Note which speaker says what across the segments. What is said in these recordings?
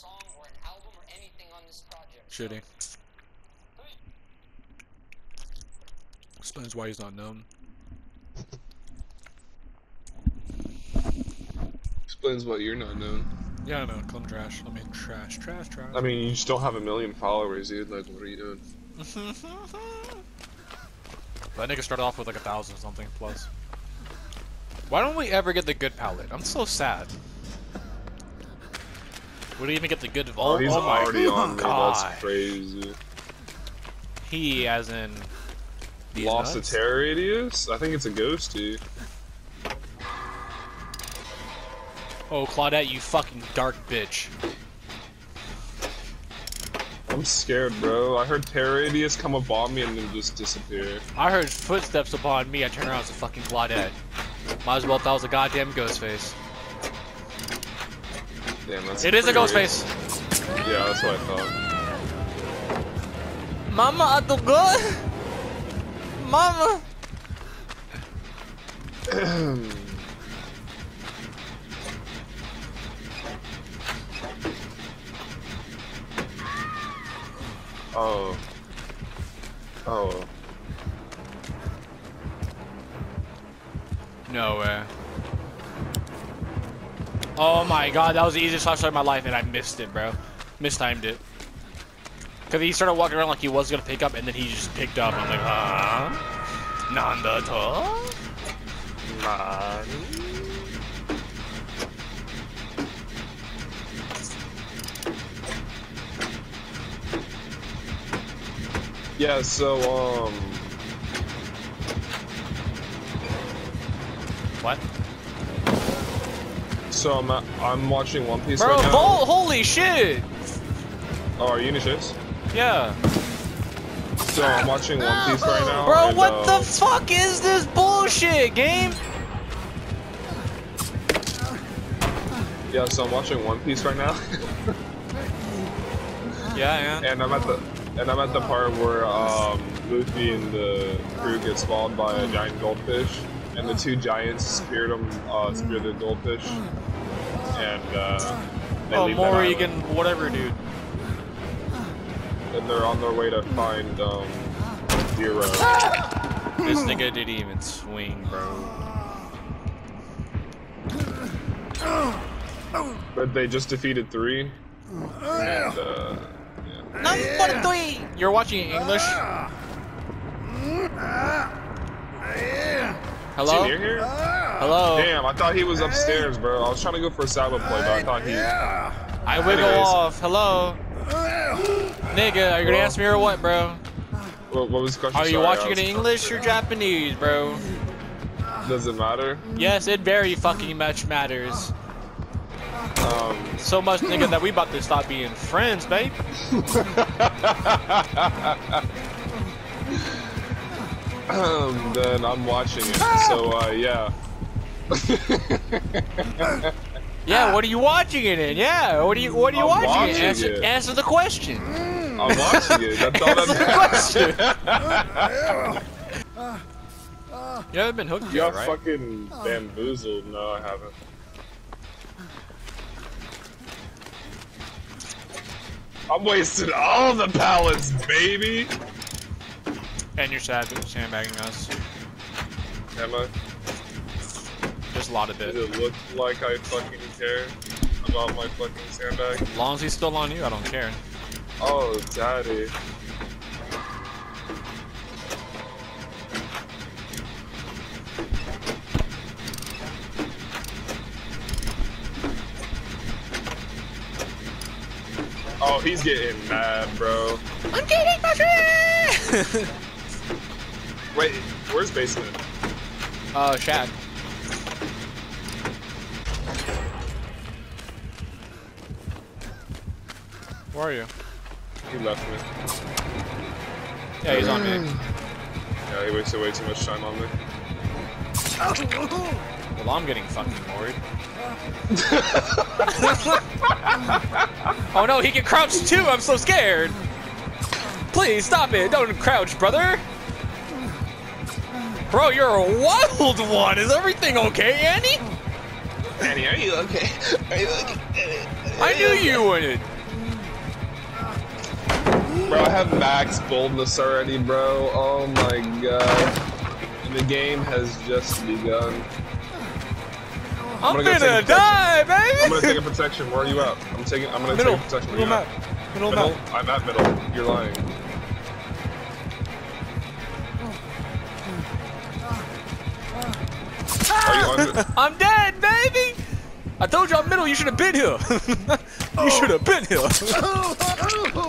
Speaker 1: song or an album or anything on this project.
Speaker 2: Shooting. Explains why he's not known.
Speaker 3: Explains why you're not known.
Speaker 2: Yeah, I know. Call him trash. I mean, trash, trash, trash.
Speaker 3: I mean, you just don't have a million followers, dude. Like, what are you doing?
Speaker 2: that nigga started off with like a thousand something plus. Why don't we ever get the good palette? I'm so sad. We didn't even get the good. Oh,
Speaker 3: Oh, he's
Speaker 2: oh my
Speaker 3: already on me.
Speaker 2: God.
Speaker 3: That's crazy.
Speaker 2: He, as in.
Speaker 3: Lost
Speaker 2: nuts?
Speaker 3: a terror radius? I think it's a ghosty.
Speaker 2: Oh, Claudette, you fucking dark bitch.
Speaker 3: I'm scared, bro. I heard terror radius come up on me and then just disappear.
Speaker 2: I heard footsteps upon me. I turned around. It's a fucking Claudette. Might as well thought it was a goddamn ghost face.
Speaker 3: Damn, that's.
Speaker 2: It is a ghost face.
Speaker 3: Yeah, that's what I thought.
Speaker 2: Mama, ato good. Mama.
Speaker 3: oh. Oh.
Speaker 2: No way. Oh my god, that was the easiest flashlight of my life, and I missed it, bro. Mistimed it. Cause he started walking around like he was gonna pick up, and then he just picked up. I'm like, huh? Nanda to?
Speaker 3: Yeah, so, um.
Speaker 2: What?
Speaker 3: So I'm, I'm watching One Piece
Speaker 2: Bro,
Speaker 3: right
Speaker 2: holy shit!
Speaker 3: Oh, are you in the shits?
Speaker 2: Yeah.
Speaker 3: So I'm watching One Piece right now.
Speaker 2: Bro,
Speaker 3: and,
Speaker 2: what
Speaker 3: uh,
Speaker 2: the fuck is this bullshit, game?
Speaker 3: Yeah, so I'm watching One Piece right now,
Speaker 2: Yeah, yeah.
Speaker 3: and I'm at the and I'm at the part where um, Luffy and the crew get swallowed by a giant goldfish, and the two giants spear them, uh, spear the goldfish, and uh, they
Speaker 2: Oh,
Speaker 3: leave that island.
Speaker 2: Morrigan, whatever, dude.
Speaker 3: and they're on their way to find um, Zero.
Speaker 2: This nigga didn't even swing, bro.
Speaker 3: But they just defeated three. And, uh, yeah.
Speaker 2: Number three! You're watching in English? Hello?
Speaker 3: Is he near here?
Speaker 2: Hello?
Speaker 3: Damn, I thought he was upstairs, bro. I was trying to go for a cyber play, but I thought he.
Speaker 2: I wiggle
Speaker 3: Anyways.
Speaker 2: off. Hello? Nigga, are you gonna
Speaker 3: Well-
Speaker 2: ask me or what, bro?
Speaker 3: What, what was the question?
Speaker 2: Are you
Speaker 3: Sorry,
Speaker 2: watching
Speaker 3: I
Speaker 2: it in English or Japanese, bro?
Speaker 3: Does it matter?
Speaker 2: Yes, it very fucking much matters.
Speaker 3: Um,
Speaker 2: So much, nigga, that we about to stop being friends, babe.
Speaker 3: then I'm watching it. So, uh, yeah.
Speaker 2: Yeah, what are you watching it in? Yeah, what are you what are you
Speaker 3: I'm
Speaker 2: watching,
Speaker 3: watching
Speaker 2: it? Answer,
Speaker 3: it.
Speaker 2: answer the question.
Speaker 3: I'm watching it. That's all
Speaker 2: Answer the
Speaker 3: that
Speaker 2: question. you haven't been hooked
Speaker 3: You
Speaker 2: yet,
Speaker 3: got
Speaker 2: right?
Speaker 3: fucking bamboozled. No, I haven't. I'm wasting all the pallets, baby.
Speaker 2: And you're sad sandbagging us.
Speaker 3: Am I?
Speaker 2: Just a lot of
Speaker 3: Does
Speaker 2: it.
Speaker 3: it look like I fucking care about my fucking sandbag?
Speaker 2: As long as he's still on you, I don't care.
Speaker 3: Oh, daddy. Oh, he's getting mad, bro.
Speaker 2: I'm getting my!
Speaker 3: Wait, where's basement?
Speaker 2: uh, Shad. Where are you?
Speaker 3: He left me.
Speaker 2: Yeah, he's on me.
Speaker 3: Yeah, he wasted way too much time on me.
Speaker 2: Well, I'm getting fucking worried. oh no, he can crouch too! I'm so scared! Please stop it! Don't crouch, brother! Bro, you're a wild one! Is everything okay, Annie?
Speaker 3: Annie, are you okay? Are you okay?
Speaker 2: I knew you wouldn't!
Speaker 3: Bro, I have max boldness already, bro. Oh my god. The game has just begun.
Speaker 2: I'm,
Speaker 3: gonna
Speaker 2: gonna
Speaker 3: take a
Speaker 2: die, baby.
Speaker 3: I'm gonna take a protection. Where are you at? I'm taking. I'm gonna
Speaker 2: middle,
Speaker 3: take a protection.
Speaker 2: middle map,
Speaker 3: at?
Speaker 2: middle,
Speaker 3: Middle?
Speaker 2: map.
Speaker 3: I'm at middle. You're lying. Under?
Speaker 2: I'm dead, baby. I told you I'm middle. You should have been here. you oh. should have been here.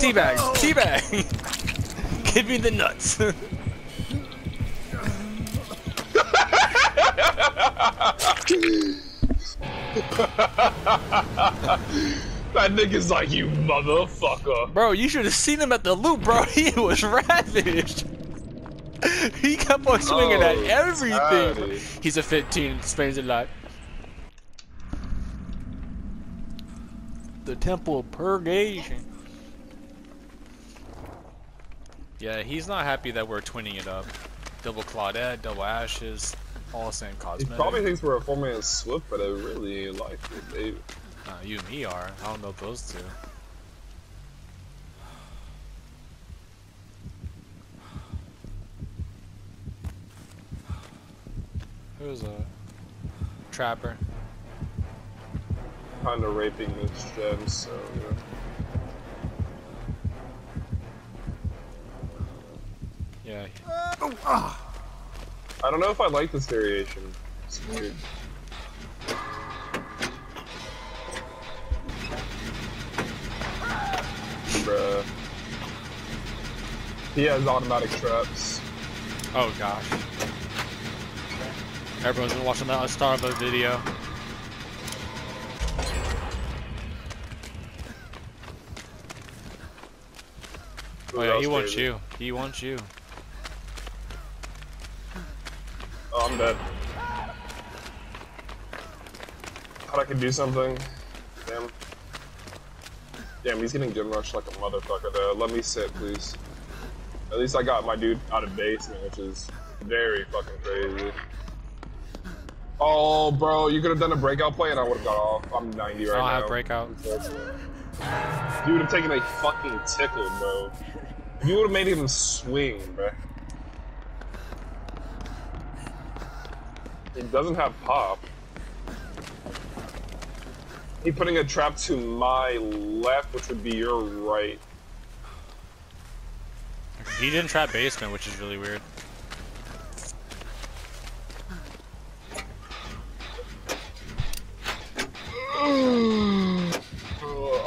Speaker 2: Teabag, oh. teabag. Give me the nuts.
Speaker 3: That nigga's like you motherfucker.
Speaker 2: Bro, you should have seen him at the loop, bro. He was ravaged. he kept on swinging at
Speaker 3: Oh,
Speaker 2: everything.
Speaker 3: daddy.
Speaker 2: He's a 15, explains a lot. The Temple of Purgation. Yeah, he's not happy that we're twinning it up. Double Claudette, double Ashes, all the same
Speaker 3: He probably thinks we're a four man Swift, but I really like it, baby.
Speaker 2: Nah, you and me are. I don't know those two. Who's a trapper?
Speaker 3: Kinda raping this gen, so yeah.
Speaker 2: Yeah.
Speaker 3: I don't know if I like this variation. It's weird. Bruh. He has automatic traps.
Speaker 2: Oh gosh. Everyone's been watching that Starva video.
Speaker 3: Who
Speaker 2: Oh yeah, he wants you. He wants you.
Speaker 3: Oh, I'm dead. Thought I could do something. Damn. Damn, he's getting gen rushed like a motherfucker though. Let me sit, please. At least I got my dude out of basement, which is very fucking crazy. Oh, bro, you could have done a breakout play and I would have got off. I'm 90 right
Speaker 2: I don't
Speaker 3: now.
Speaker 2: have breakout.
Speaker 3: Unfortunately. Dude, I'm taking a fucking tickle, bro. You would have made him swing, bro. He doesn't have pop. He putting a trap to my left, which would be your right.
Speaker 2: He didn't trap basement, which is really weird.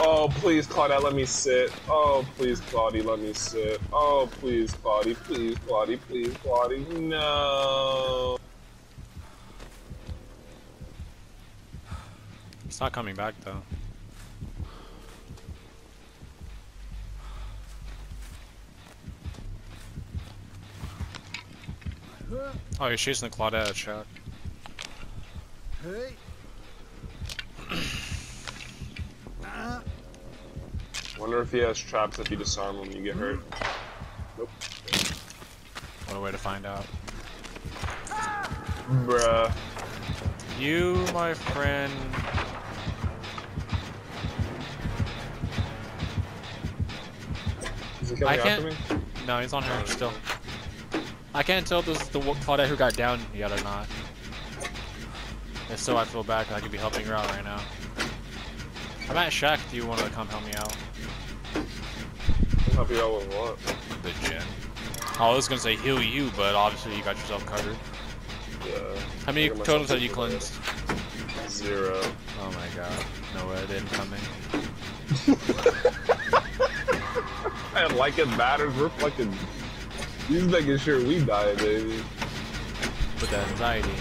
Speaker 3: Oh, please, Claudia, let me sit. Oh, please, Claudia, let me sit. Oh, please, Claudia, please, Claudia, please, Claudia. No.
Speaker 2: It's not coming back though. Oh, he's chasing the Claudette shot.
Speaker 3: Wonder if he has traps if you disarm him when you get hurt. Nope.
Speaker 2: What a way to find out.
Speaker 3: Bruh.
Speaker 2: You, my friend.
Speaker 3: Is he coming
Speaker 2: I
Speaker 3: after
Speaker 2: can't-
Speaker 3: me?
Speaker 2: No, he's on her still. I can't tell if this is the Claudette who got down yet or not. If so, I feel bad I could be helping her out right now. I'm at Shack. Do you want to come help me out?
Speaker 3: Out with what?
Speaker 2: The gen. Oh, I was gonna say heal you, but obviously you got yourself covered.
Speaker 3: Yeah.
Speaker 2: How many
Speaker 3: Look at
Speaker 2: totems
Speaker 3: myself
Speaker 2: have you cleansed?
Speaker 3: Zero.
Speaker 2: Oh my god. No way, didn't coming.
Speaker 3: And like it matters, we're fucking. He's making sure we die, baby.
Speaker 2: With that anxiety.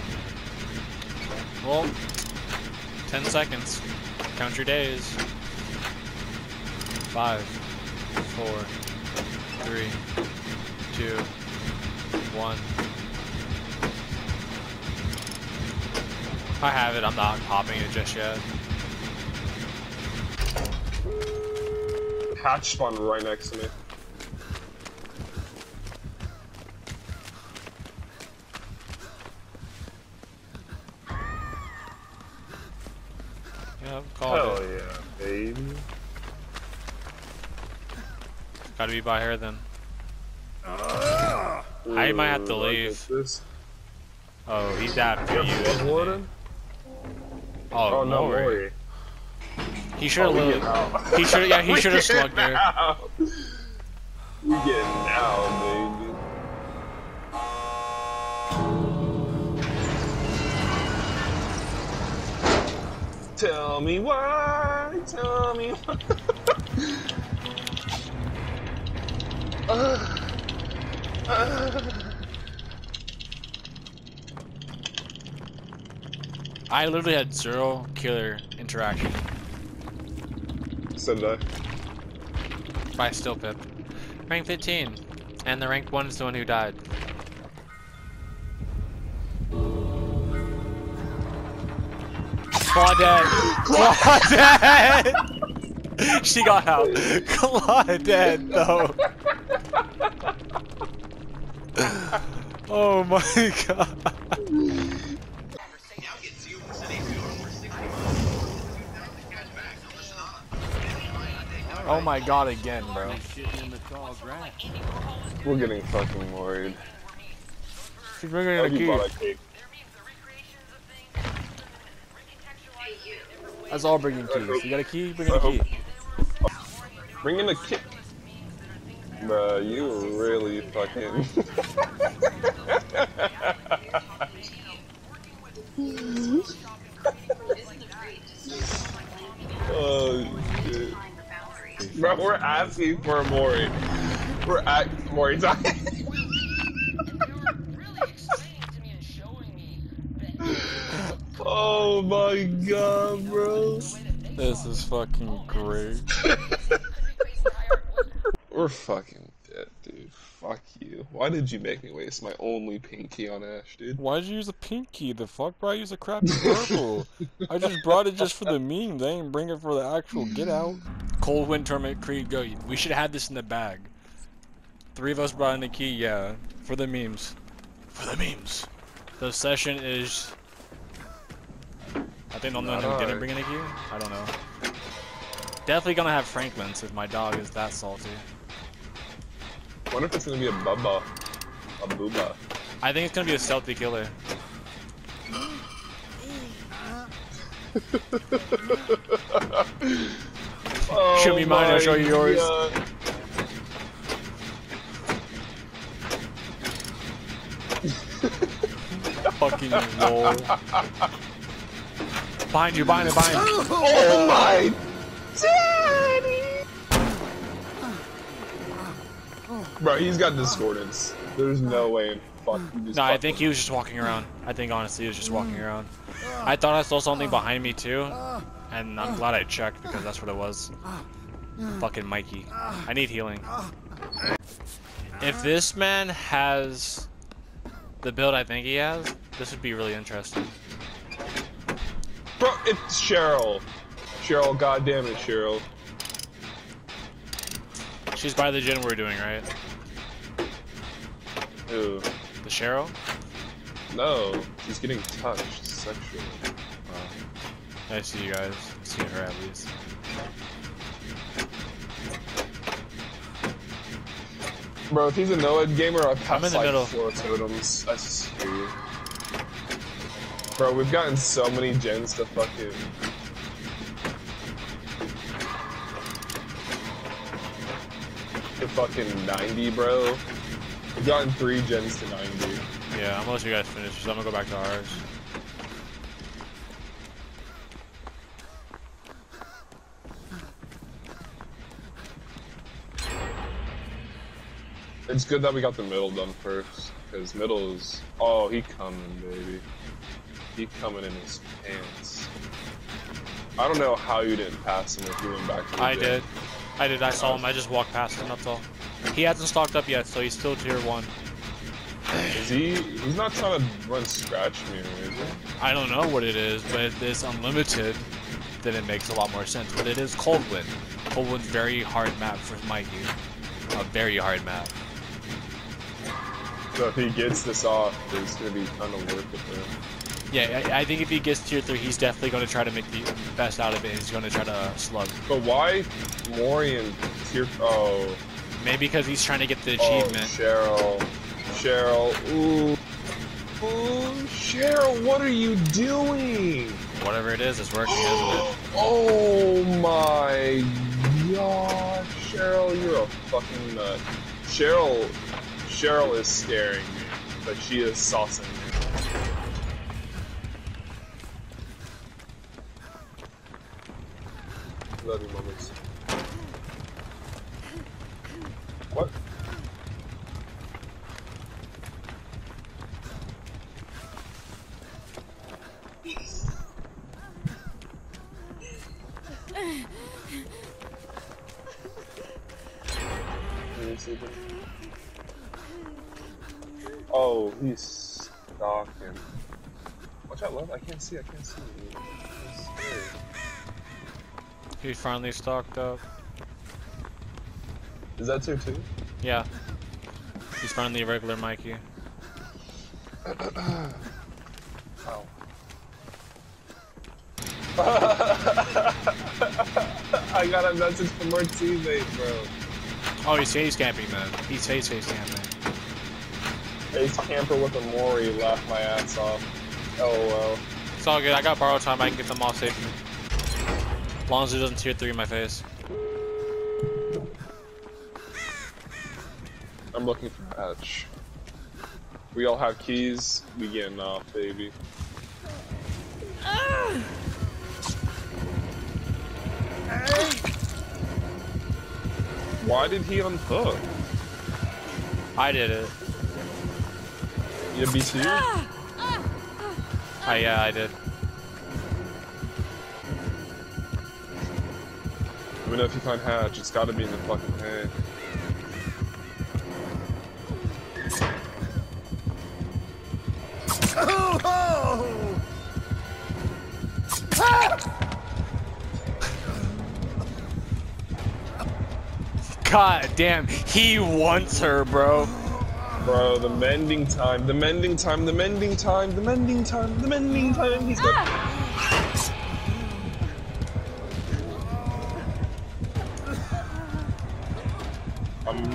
Speaker 2: Well, 10 seconds. Count your days. Five, four, three, two, one. I have it, I'm not popping it just yet.
Speaker 3: Hatch spawned right next to me.
Speaker 2: Yeah, call
Speaker 3: Hell
Speaker 2: it.
Speaker 3: yeah, baby.
Speaker 2: Gotta be by her then. I might have to leave. Oh, he's after
Speaker 3: You
Speaker 2: you. isn't he?
Speaker 3: Warden?
Speaker 2: Oh,
Speaker 3: Oh, no.
Speaker 2: Mori. He should
Speaker 3: Oh,
Speaker 2: have literally. He should. Yeah, he should have slugged her.
Speaker 3: out. We getting out, baby. Tell me why, tell me why.
Speaker 2: I literally had zero killer interaction,
Speaker 3: I.
Speaker 2: but I still pipped. Rank 15, and the rank one is the one who died. Claudette! Claudette! she got out. Claudette, though. Oh my god. Oh my god, again, bro.
Speaker 3: We're getting fucking worried.
Speaker 2: She's bringing
Speaker 3: Oh,
Speaker 2: in a key.
Speaker 3: bought a cake.
Speaker 2: That's all bringing keys. You got a key? Bring in
Speaker 3: I
Speaker 2: a
Speaker 3: hope-
Speaker 2: key.
Speaker 3: Bring in the kid. Bruh, you really fucking. oh shit. Bro, we're asking for a Mori. We're at Mori time.
Speaker 1: And they were really explaining to me and showing me that
Speaker 3: oh my god, bro.
Speaker 2: This is fucking great.
Speaker 3: We're fucking dead, dude. Fuck you. Why did you make me waste my only pinky on Ash, dude?
Speaker 2: Why'd you use a pinky? The fuck, bro? I use a crappy purple. I just brought it just for the meme. They ain't bring it for the actual get out. Cold Wind Tournament Creed, go. We should have had this in the bag. Three of us brought in a key, yeah. For the memes. For the memes. The session is. I think the only one who didn't bring in a key? I don't know. Definitely gonna have Franklin if my dog is that salty.
Speaker 3: Wonder if it's gonna be a Bubba. A Booba.
Speaker 2: I think it's gonna be a stealthy killer. Oh show me mine, I'll show you yours.
Speaker 3: Oh God.
Speaker 2: Fucking lol. Behind you, behind you, behind you.
Speaker 3: Oh my daddy! Bro, he's got discordance. There's no way in fuck you just
Speaker 2: No, I think he was just walking around. I think honestly he was just walking mm. around. I thought I saw something uh. behind me too, uh. and I'm glad I checked because that's what it was. Uh. Fucking Mikey. I need healing. If this man has the build I think he has, this would be really interesting.
Speaker 3: Bro, it's Cheryl. Cheryl, goddamn it, Cheryl.
Speaker 2: She's by the gen we're doing, right?
Speaker 3: Ew.
Speaker 2: The Cheryl?
Speaker 3: No, she's getting touched sexually.
Speaker 2: I see you guys. I see her at least.
Speaker 3: Bro, if he's a Noed gamer, I've
Speaker 2: I'm in
Speaker 3: passed
Speaker 2: the
Speaker 3: like
Speaker 2: middle.
Speaker 3: four totems. I swear you. Bro, we've gotten so many gens to fucking. Fucking 90, bro. We've gotten three gens to 90.
Speaker 2: Yeah, I'm gonna let you guys finish, so I'm gonna go back to ours.
Speaker 3: It's good that we got the middle done first, because middle is. Oh, he coming, baby. He coming in his pants. I don't know how you didn't pass him if you went back to the
Speaker 2: I did. I did. I saw him. I just walked past him. That's all. He hasn't stocked up yet, so he's still tier one.
Speaker 3: Is he? He's not trying to run scratch me, is he?
Speaker 2: I don't know what it is, but if it's unlimited, then it makes a lot more sense. But it is Coldwind. Coldwind's very hard map for Mikey. A very hard map.
Speaker 3: So if he gets this off, it's gonna be kind of worth it. Though.
Speaker 2: Yeah, I, I think if he gets tier three, he's definitely going to try to make the best out of it. He's going to try to slug.
Speaker 3: But why Mori and tier? Oh,
Speaker 2: Maybe because he's trying to get the achievement.
Speaker 3: Oh,
Speaker 2: achievement.
Speaker 3: Cheryl. Cheryl. Ooh. Ooh, Cheryl, what are you doing?
Speaker 2: Whatever it is, it's working, isn't it?
Speaker 3: Oh my god, Cheryl, you're a fucking nut. Cheryl, Cheryl is scaring me, but she is saucing me. Moments. What? Oh, he's stalking. Watch out, love. I can't see. I can't see.
Speaker 2: He finally stocked up.
Speaker 3: Is that two too?
Speaker 2: Yeah. He's finally a regular Mikey.
Speaker 3: Oh. I got a message from our teammate, bro.
Speaker 2: Oh, he's face camping man. He's face face camping.
Speaker 3: Ace camper with a Mori laughed my ass off. Oh well.
Speaker 2: It's all good. I got borrow time. I can get them all safely. As long as it doesn't tier three in my face.
Speaker 3: I'm looking for Hatch. We all have keys. We getting off, baby. Why did he unhook?
Speaker 2: I did it.
Speaker 3: You have BT?
Speaker 2: Oh yeah, I did.
Speaker 3: Let me know if you find Hatch. It's gotta be in the fucking hay.
Speaker 2: God damn, he wants her, bro.
Speaker 3: Bro, the mending time, the mending time, the mending time, the mending time, the mending time. He's got. Ah!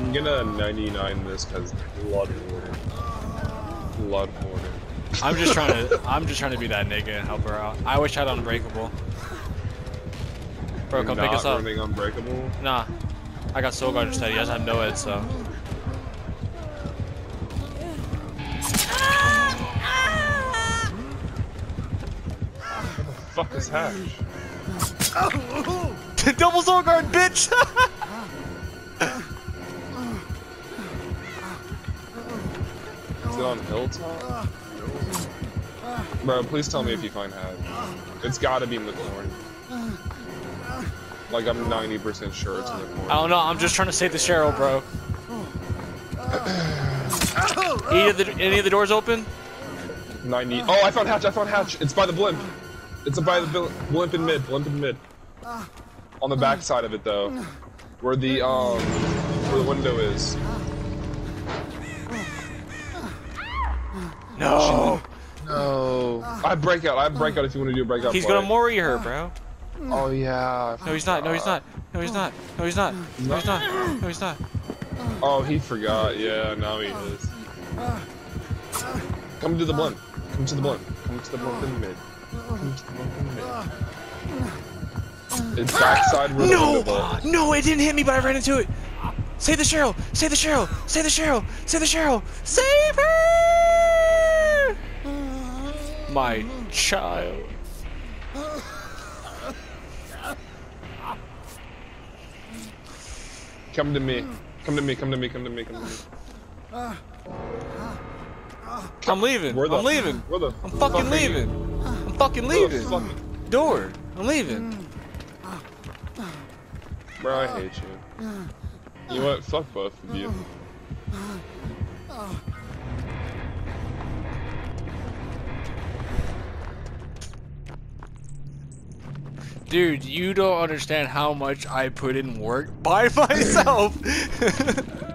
Speaker 3: I'm gonna 99 this because blood warden. Blood warden.
Speaker 2: I'm just trying to. I'm just trying to be that nigga and help her out. I wish I had Unbreakable. Bro, come pick us up.
Speaker 3: running unbreakable.
Speaker 2: Nah, I got Soul Guard instead. He doesn't have no head, so.
Speaker 3: What the fuck is Hatch?
Speaker 2: Double Soul Guard, bitch!
Speaker 3: on Hilltop? Bro, please tell me if you find Hatch. It's gotta be in the corn. Like, I'm 90% sure it's in the corn.
Speaker 2: I don't know. I'm just trying to save the Cheryl, bro. Any of the any of the doors open?
Speaker 3: 90. Oh, I found Hatch. I found Hatch. It's by the blimp. It's by the blimp in mid. Blimp in mid. On the back side of it, though, where the um, where the window is.
Speaker 2: No.
Speaker 3: No. I break out. I break out If you want to do a breakout.
Speaker 2: He's
Speaker 3: play.
Speaker 2: gonna Mori her, bro.
Speaker 3: Oh yeah.
Speaker 2: No, he's not. No, he's not. No, he's not. No, he's not. No, he's not. No, he's not.
Speaker 3: Oh, he forgot. Yeah, now he is. Come to the blimp. Come to the blimp. Come to the blimp in mid. Come to the blimp in mid. It's backside where the
Speaker 2: No! No, it didn't hit me, but I ran into it. Save the Cheryl! Save the Cheryl! Save the Cheryl! Save the Cheryl! Save her! My child.
Speaker 3: Come to me. Come to me. Come to me. Come to me. Come to me.
Speaker 2: I'm leaving.
Speaker 3: Where the?
Speaker 2: I'm leaving.
Speaker 3: The?
Speaker 2: I'm
Speaker 3: fuck
Speaker 2: fucking
Speaker 3: you?
Speaker 2: leaving. I'm fucking leaving.
Speaker 3: fuck-
Speaker 2: Door. I'm leaving.
Speaker 3: Bro, I hate you. You know what? Fuck both of you.
Speaker 2: Dude, you don't understand how much I put in work by myself.